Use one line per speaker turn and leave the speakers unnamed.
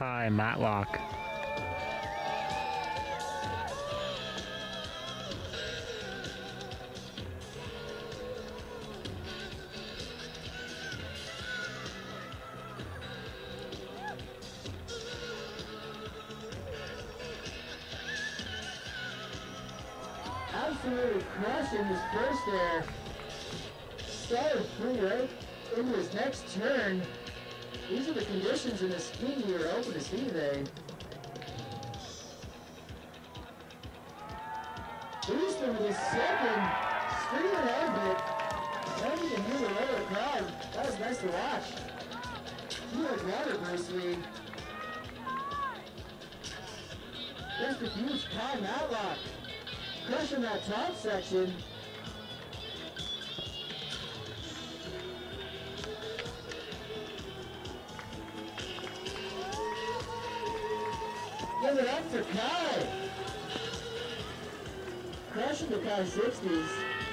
Kye Matlock.
Absolutely crushing his first air. Started pretty right into his next turn. These are the conditions in the ski we are open to see today. Easton with his second, streaming out of it. Ready to hear the lower crowd. That was nice to watch. you Huge water bursting. Just a huge time outlock. Crushing that top section. Give it up for Kye. Crushing the Kai 60s.